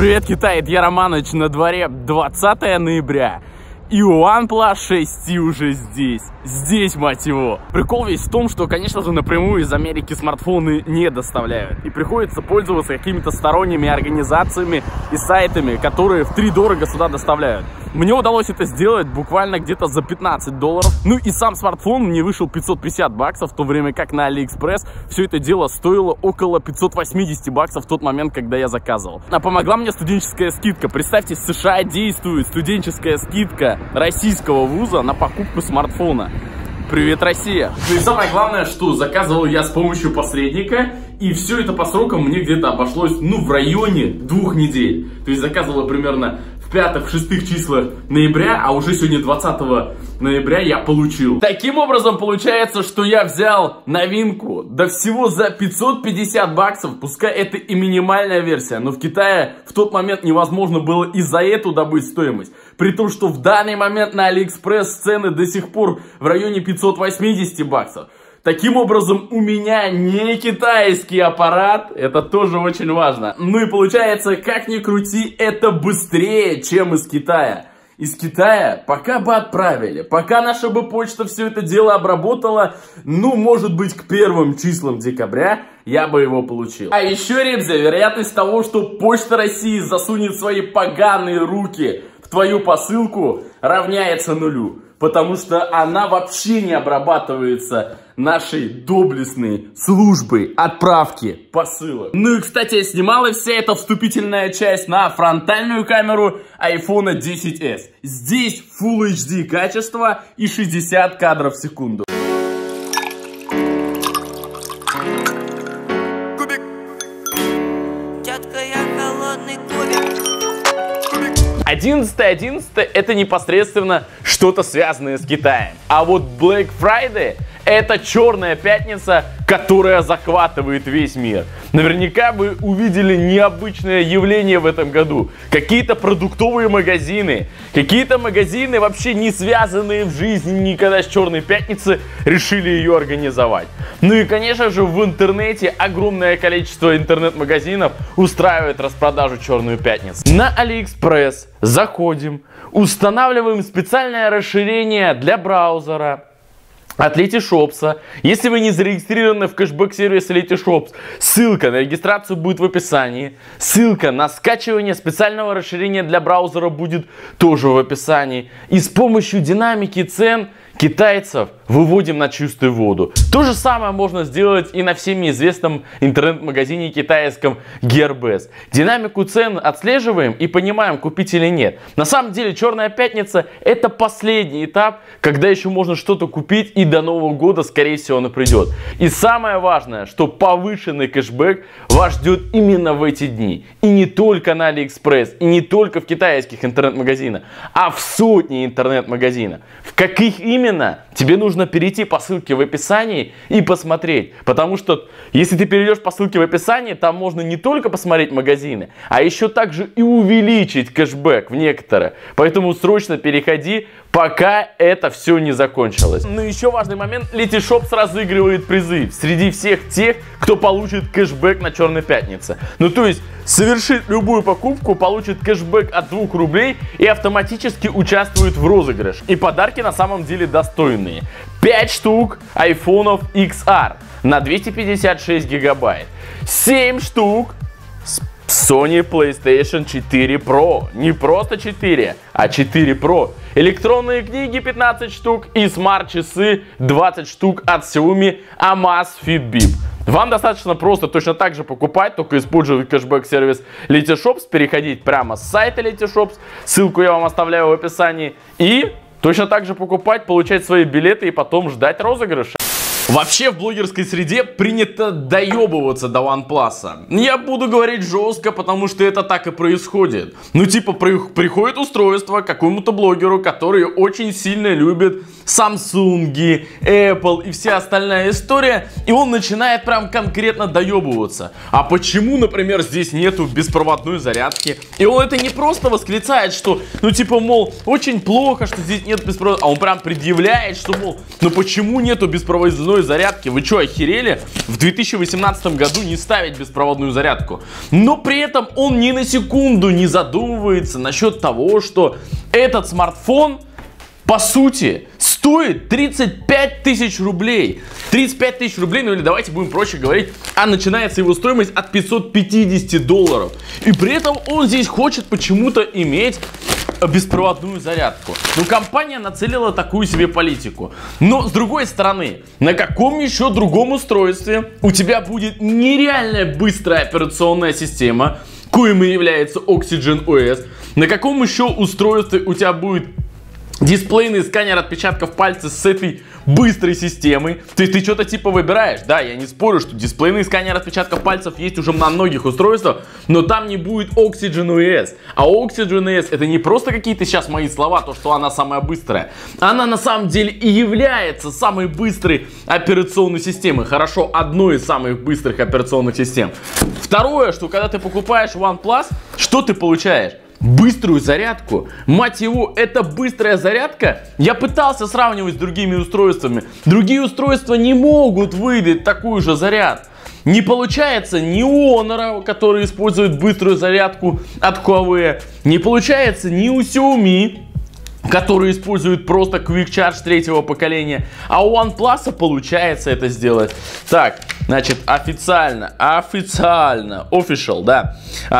Привет, Китай, это я Романович, на дворе 20 ноября. И OnePlus 6 уже здесь. Здесь, мать его. Прикол весь в том, что, конечно же, напрямую из Америки смартфоны не доставляют. И приходится пользоваться какими-то сторонними организациями и сайтами, которые в три дорого сюда доставляют. Мне удалось это сделать буквально где-то за 15 долларов. Ну и сам смартфон мне вышел 550 баксов, в то время как на AliExpress все это дело стоило около 580 баксов в тот момент, когда я заказывал. А помогла мне студенческая скидка. Представьте, в США действует студенческая скидка российского вуза на покупку смартфона. Привет, Россия! Ну и самое главное, что заказывал я с помощью посредника, и все это по срокам мне где-то обошлось, ну, в районе двух недель. То есть заказывал примерно пятых, шестых числах ноября, а уже сегодня 20 ноября я получил. Таким образом, получается, что я взял новинку, да всего за 550 баксов, пускай это и минимальная версия, но в Китае в тот момент невозможно было и за эту добыть стоимость. При том, что в данный момент на Алиэкспресс цены до сих пор в районе 580 баксов. Таким образом, у меня не китайский аппарат, это тоже очень важно. Ну и получается, как ни крути, это быстрее, чем из Китая. Из Китая пока бы отправили, пока наша бы почта все это дело обработала, ну, может быть, к первым числам декабря я бы его получил. А еще, Ребзя, вероятность того, что Почта России засунет свои поганые руки в твою посылку, равняется нулю потому что она вообще не обрабатывается нашей доблестной службой отправки посылок. Ну и, кстати, снимала вся эта вступительная часть на фронтальную камеру iPhone 10s. Здесь Full HD качество и 60 кадров в секунду. 11.11 это непосредственно что-то связанное с Китаем. А вот Black Friday это черная пятница, которая захватывает весь мир. Наверняка вы увидели необычное явление в этом году. Какие-то продуктовые магазины, какие-то магазины, вообще не связанные в жизни никогда с черной пятницей, решили ее организовать. Ну и, конечно же, в интернете огромное количество интернет-магазинов устраивает распродажу черную пятницу. На AliExpress заходим, устанавливаем специальное расширение для браузера, от Letyshops. Если вы не зарегистрированы в кэшбэк-сервисе Letyshops, ссылка на регистрацию будет в описании. Ссылка на скачивание специального расширения для браузера будет тоже в описании. И с помощью динамики цен китайцев выводим на чистую воду. То же самое можно сделать и на всеми известном интернет-магазине китайском Gearbest. Динамику цен отслеживаем и понимаем, купить или нет. На самом деле Черная Пятница это последний этап, когда еще можно что-то купить и до Нового года скорее всего он и придет. И самое важное, что повышенный кэшбэк вас ждет именно в эти дни. И не только на Алиэкспресс, и не только в китайских интернет-магазинах, а в сотни интернет-магазинов. В каких именно тебе нужно перейти по ссылке в описании и посмотреть. Потому что если ты перейдешь по ссылке в описании, там можно не только посмотреть магазины, а еще также и увеличить кэшбэк в некоторые. Поэтому срочно переходи, пока это все не закончилось. Ну еще важный момент, Letyshops разыгрывает призы среди всех тех, кто получит кэшбэк на Черной Пятнице. Ну то есть совершит любую покупку, получит кэшбэк от 2 рублей и автоматически участвует в розыгрыш. И подарки на самом деле достойные. 5 штук айфонов XR на 256 гигабайт. 7 штук Sony PlayStation 4 Pro. Не просто 4, а 4 Pro. Электронные книги 15 штук и смарт-часы 20 штук от Xiaomi Amazfit Bip. Вам достаточно просто точно так же покупать, только используя кэшбэк-сервис Letyshops, переходить прямо с сайта Letyshops, ссылку я вам оставляю в описании, и точно так же покупать, получать свои билеты и потом ждать розыгрыша. Вообще в блогерской среде принято доебываться до OnePlus. Я буду говорить жестко, потому что это так и происходит. Ну типа при, приходит устройство какому-то блогеру, который очень сильно любит Samsung, Apple и вся остальная история, и он начинает прям конкретно доебываться. А почему, например, здесь нету беспроводной зарядки? И он это не просто восклицает, что, ну типа, мол, очень плохо, что здесь нет беспроводной, а он прям предъявляет, что, мол, ну почему нету беспроводной беспроводной зарядки. Вы что, охерели? В 2018 году не ставить беспроводную зарядку. Но при этом он ни на секунду не задумывается насчет того, что этот смартфон по сути, стоит 35 тысяч рублей. 35 тысяч рублей, ну или давайте будем проще говорить, а начинается его стоимость от 550 долларов. И при этом он здесь хочет почему-то иметь беспроводную зарядку. Ну, компания нацелила такую себе политику. Но, с другой стороны, на каком еще другом устройстве у тебя будет нереальная быстрая операционная система, коим и является Oxygen OS, на каком еще устройстве у тебя будет дисплейный сканер отпечатков пальцев с этой быстрой системой. То есть ты что-то типа выбираешь. Да, я не спорю, что дисплейный сканер отпечатков пальцев есть уже на многих устройствах, но там не будет Oxygen OS. А Oxygen OS это не просто какие-то сейчас мои слова, то, что она самая быстрая. Она на самом деле и является самой быстрой операционной системой. Хорошо, одной из самых быстрых операционных систем. Второе, что когда ты покупаешь OnePlus, что ты получаешь? Быструю зарядку. Мать его, это быстрая зарядка. Я пытался сравнивать с другими устройствами. Другие устройства не могут выдать такую же заряд. Не получается ни у Honor, который использует быструю зарядку от Huawei, не получается ни у Xiaomi, который использует просто Quick Charge третьего поколения. А у OnePlus получается это сделать. Так, значит, официально, официально, official, да.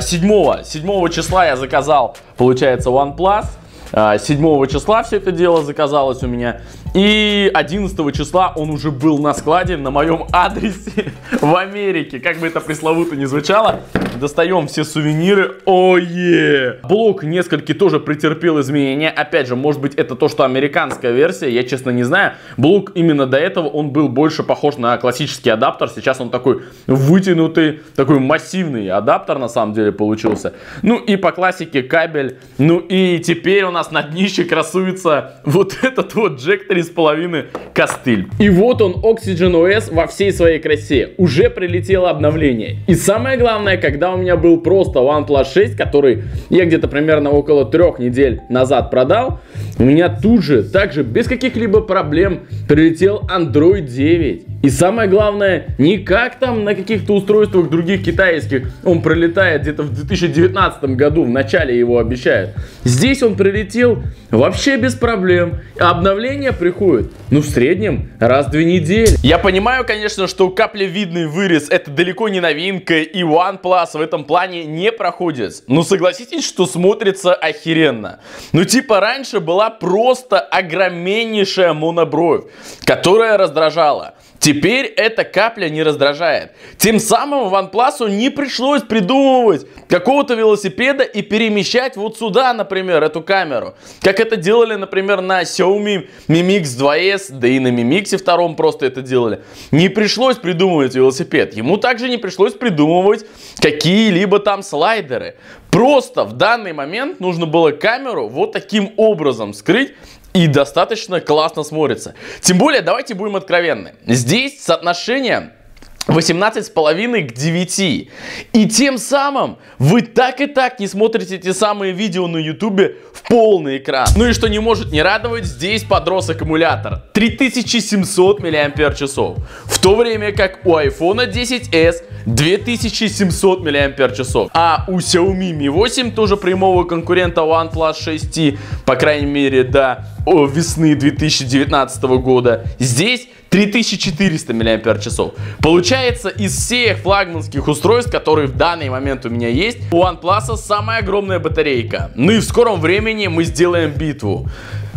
7, 7 числа я заказал, получается, OnePlus. 7 числа все это дело заказалось у меня. И 11 числа он уже был на складе на моем адресе в Америке. Как бы это пресловуто не звучало. Достаем все сувениры. Ое! Блок несколько тоже претерпел изменения. Опять же, может быть это то, что американская версия. Я честно не знаю. Блок именно до этого он был больше похож на классический адаптер. Сейчас он такой вытянутый, такой массивный адаптер на самом деле получился. Ну и по классике кабель. Ну и теперь у нас на днище красуется вот этот вот джек 3,5 костыль. И вот он Oxygen OS во всей своей красе. Уже прилетело обновление. И самое главное, когда у меня был просто OnePlus 6, который я где-то примерно около трех недель назад продал, у меня тут же, также без каких-либо проблем, прилетел Android 9. И самое главное, не как там на каких-то устройствах других китайских он прилетает где-то в 2019 году, в начале его обещают. Здесь он прилетел вообще без проблем. Обновление приходит, ну в среднем раз в две недели. Я понимаю, конечно, что каплевидный вырез это далеко не новинка и OnePlus в этом плане не проходит. Но согласитесь, что смотрится охеренно. Ну типа раньше была просто огромнейшая монобровь, которая раздражала. Теперь эта капля не раздражает. Тем самым OnePlus не пришлось придумывать какого-то велосипеда и перемещать вот сюда, например, эту камеру. Как это делали, например, на Xiaomi Mi Mix 2S, да и на Mi Mix 2 просто это делали. Не пришлось придумывать велосипед. Ему также не пришлось придумывать какие-либо там слайдеры. Просто в данный момент нужно было камеру вот таким образом скрыть и достаточно классно смотрится. Тем более, давайте будем откровенны. Здесь соотношение 18,5 к 9. И тем самым вы так и так не смотрите те самые видео на ютубе в полный экран. Ну и что не может не радовать, здесь подрос аккумулятор. 3700 мАч. В то время как у iPhone 10s 2700 мАч. А у Xiaomi Mi 8, тоже прямого конкурента OnePlus 6, по крайней мере до весны 2019 года, здесь 3400 мАч. Получается, из всех флагманских устройств, которые в данный момент у меня есть, у OnePlus самая огромная батарейка. Ну и в скором времени мы сделаем битву.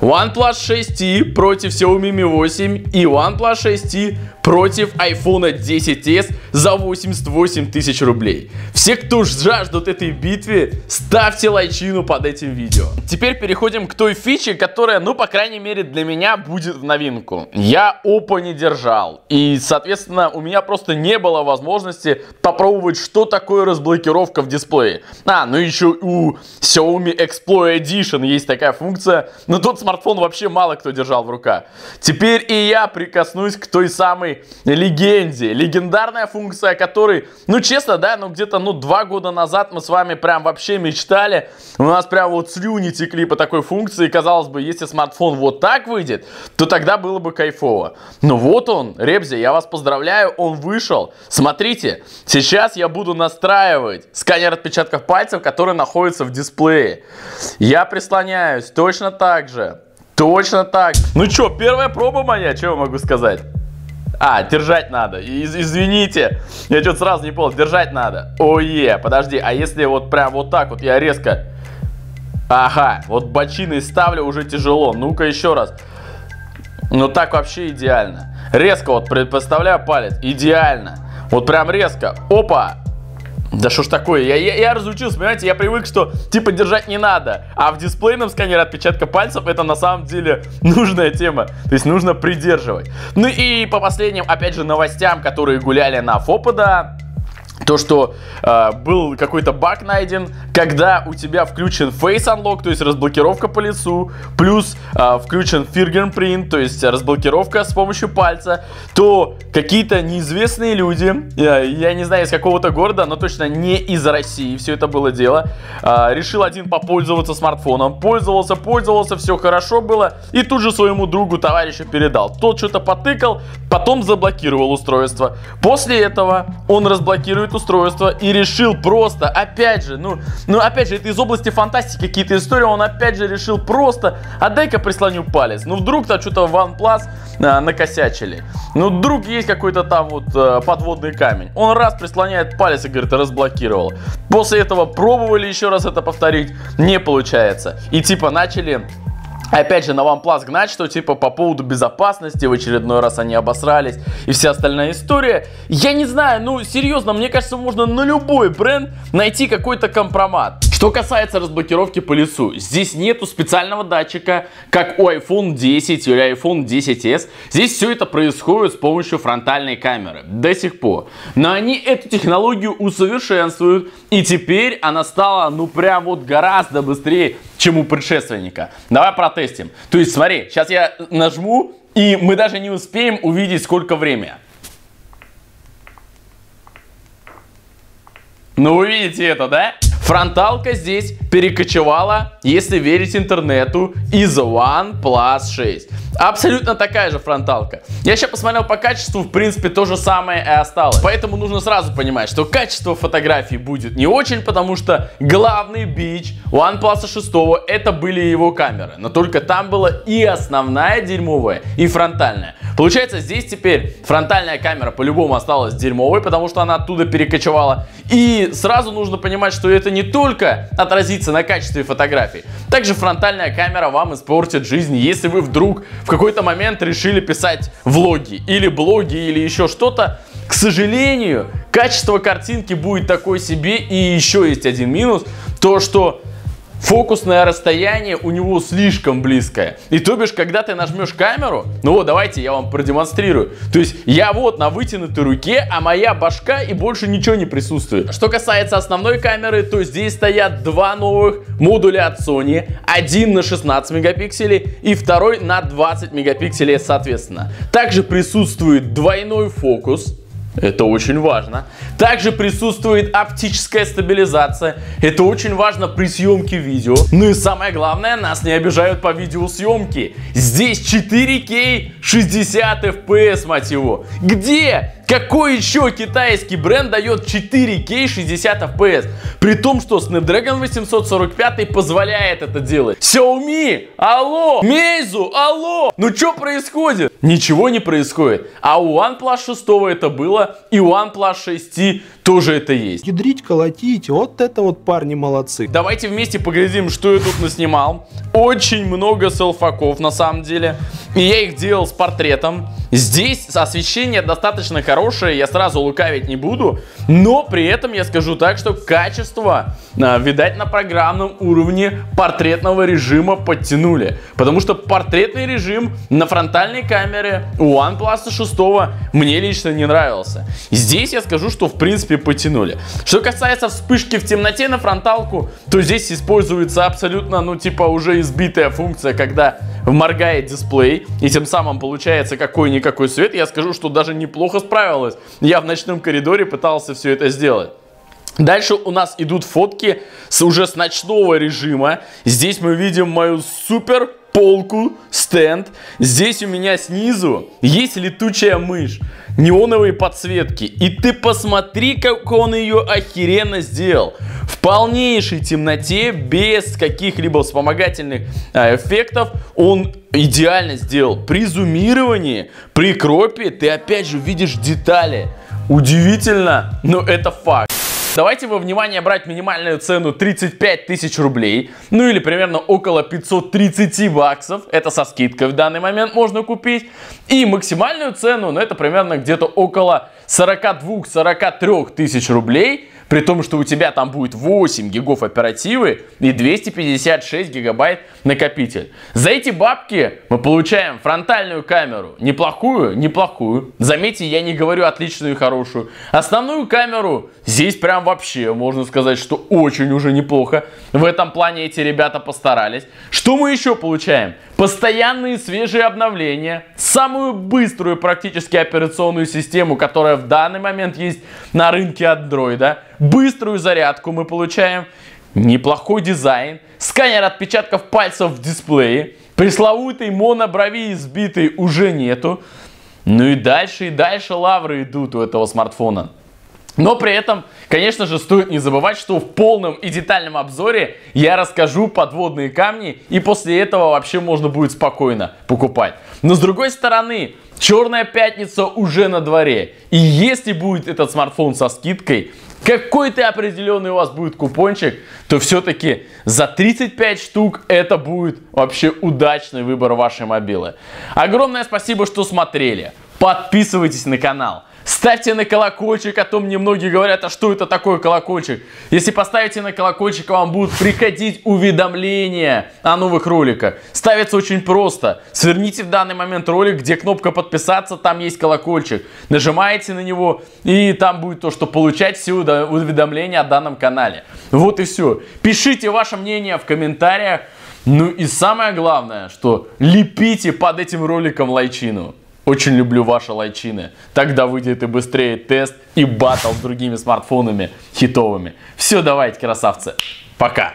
OnePlus 6T против Xiaomi Mi 8 и OnePlus 6T против iPhone 10s за 88 тысяч рублей. Все, кто жаждут этой битвы, ставьте лайчину под этим видео. Теперь переходим к той фиче, которая, ну, по крайней мере, для меня будет в новинку. Я опа не держал. И, соответственно, у меня просто не было возможности попробовать, что такое разблокировка в дисплее. А, ну еще у Xiaomi Explorer Edition есть такая функция. Но тут, смартфон вообще мало кто держал в руках. Теперь и я прикоснусь к той самой легенде. Легендарная функция, которой, ну честно, да, ну где-то, ну два года назад мы с вами прям вообще мечтали. У нас прям вот слюни текли по такой функции. Казалось бы, если смартфон вот так выйдет, то тогда было бы кайфово. Но вот он, Ребзи, я вас поздравляю, он вышел. Смотрите, сейчас я буду настраивать сканер отпечатков пальцев, который находится в дисплее. Я прислоняюсь точно так же. Точно так. Ну что, первая проба моя, я могу сказать? А, держать надо. Из извините, я что-то сразу не понял. Держать надо. Ое, подожди, а если вот прям вот так вот я резко... Ага, вот бочиной ставлю уже тяжело. Ну-ка еще раз. Ну так вообще идеально. Резко вот представляю палец. Идеально. Вот прям резко. Опа. Да что ж такое, я, я, я разучился, понимаете, я привык, что типа держать не надо, а в дисплейном сканере отпечатка пальцев это на самом деле нужная тема, то есть нужно придерживать. Ну и по последним, опять же, новостям, которые гуляли на Фопода, то, что э, был какой-то баг найден, когда у тебя включен Face Unlock, то есть разблокировка по лицу, плюс э, включен Fingerprint, то есть разблокировка с помощью пальца, то какие-то неизвестные люди, я, я не знаю из какого-то города, но точно не из России все это было дело, э, решил один попользоваться смартфоном, пользовался, пользовался, все хорошо было, и тут же своему другу, товарищу передал. Тот что-то потыкал, потом заблокировал устройство. После этого он разблокирует настроит устройство и решил просто, опять же, ну, ну опять же, это из области фантастики какие-то истории, он опять же решил просто, а дай-ка прислоню палец. Ну вдруг-то что-то в OnePlus а, накосячили. Ну вдруг есть какой-то там вот а, подводный камень. Он раз прислоняет палец и говорит, разблокировал. После этого пробовали еще раз это повторить, не получается. И типа начали Опять же, на OnePlus гнать, что типа по поводу безопасности в очередной раз они обосрались и вся остальная история. Я не знаю, ну серьезно, мне кажется, можно на любой бренд найти какой-то компромат. Что касается разблокировки по лицу, здесь нету специального датчика, как у iPhone 10 или iPhone 10s. Здесь все это происходит с помощью фронтальной камеры до сих пор. Но они эту технологию усовершенствуют, и теперь она стала, ну прям вот гораздо быстрее, чем у предшественника. Давай протестим. То есть смотри, сейчас я нажму, и мы даже не успеем увидеть, сколько времени. Ну вы видите это, да? Фронталка здесь перекочевала, если верить интернету, из OnePlus 6. Абсолютно такая же фронталка. Я сейчас посмотрел по качеству, в принципе, то же самое и осталось. Поэтому нужно сразу понимать, что качество фотографий будет не очень, потому что главный бич OnePlus 6 это были его камеры. Но только там была и основная дерьмовая, и фронтальная. Получается, здесь теперь фронтальная камера по-любому осталась дерьмовой, потому что она оттуда перекочевала. И сразу нужно понимать, что это не не только отразится на качестве фотографий, также фронтальная камера вам испортит жизнь, если вы вдруг в какой-то момент решили писать влоги или блоги или еще что-то. К сожалению, качество картинки будет такой себе. И еще есть один минус, то что фокусное расстояние у него слишком близкое. И то бишь, когда ты нажмешь камеру, ну вот, давайте я вам продемонстрирую. То есть я вот на вытянутой руке, а моя башка и больше ничего не присутствует. Что касается основной камеры, то здесь стоят два новых модуля от Sony. Один на 16 мегапикселей и второй на 20 мегапикселей соответственно. Также присутствует двойной фокус. Это очень важно. Также присутствует оптическая стабилизация. Это очень важно при съемке видео. Ну и самое главное, нас не обижают по видеосъемке. Здесь 4К 60 FPS, мать его. Где какой еще китайский бренд дает 4К 60 FPS? При том, что Snapdragon 845 позволяет это делать. Xiaomi, алло! Meizu, алло! Ну что происходит? Ничего не происходит. А у OnePlus 6 это было, и у OnePlus 6 тоже это есть. Ядрить, колотить, вот это вот парни молодцы. Давайте вместе поглядим, что я тут наснимал. Очень много селфаков на самом деле. И я их делал с портретом. Здесь освещение достаточно хорошее, я сразу лукавить не буду. Но при этом я скажу так, что качество, а, видать, на программном уровне портретного режима подтянули. Потому что портретный режим на фронтальной камере у OnePlus 6 мне лично не нравился. Здесь я скажу, что в принципе потянули. Что касается вспышки в темноте на фронталку, то здесь используется абсолютно, ну типа уже избитая функция, когда моргает дисплей, и тем самым получается какой-никакой свет, я скажу, что даже неплохо справилась. Я в ночном коридоре пытался все это сделать. Дальше у нас идут фотки с, уже с ночного режима. Здесь мы видим мою супер полку, стенд. Здесь у меня снизу есть летучая мышь, неоновые подсветки. И ты посмотри, как он ее охеренно сделал. В полнейшей темноте, без каких-либо вспомогательных а, эффектов, он идеально сделал. При зумировании, при кропе ты опять же видишь детали. Удивительно, но это факт. Давайте во внимание брать минимальную цену 35 тысяч рублей, ну или примерно около 530 баксов, это со скидкой в данный момент можно купить, и максимальную цену, ну это примерно где-то около 42-43 тысяч рублей, при том, что у тебя там будет 8 гигов оперативы и 256 гигабайт накопитель. За эти бабки мы получаем фронтальную камеру. Неплохую? Неплохую. Заметьте, я не говорю отличную и хорошую. Основную камеру здесь прям вообще можно сказать, что очень уже неплохо. В этом плане эти ребята постарались. Что мы еще получаем? Постоянные свежие обновления. Самую быструю практически операционную систему, которая в данный момент есть на рынке Android. Быструю зарядку мы получаем. Неплохой дизайн. Сканер отпечатков пальцев в дисплее. Пресловутый моноброви избитый уже нету. Ну и дальше и дальше лавры идут у этого смартфона. Но при этом, конечно же, стоит не забывать, что в полном и детальном обзоре я расскажу подводные камни, и после этого вообще можно будет спокойно покупать. Но с другой стороны, Черная пятница уже на дворе. И если будет этот смартфон со скидкой, какой-то определенный у вас будет купончик, то все-таки за 35 штук это будет вообще удачный выбор вашей мобилы. Огромное спасибо, что смотрели. Подписывайтесь на канал. Ставьте на колокольчик, а то мне многие говорят, а что это такое колокольчик? Если поставите на колокольчик, вам будут приходить уведомления о новых роликах. Ставится очень просто. Сверните в данный момент ролик, где кнопка подписаться, там есть колокольчик. Нажимаете на него, и там будет то, что получать все уведомления о данном канале. Вот и все. Пишите ваше мнение в комментариях. Ну и самое главное, что лепите под этим роликом лайчину. Очень люблю ваши лайчины. Тогда выйдет и быстрее тест и батл с другими смартфонами хитовыми. Все, давайте, красавцы. Пока.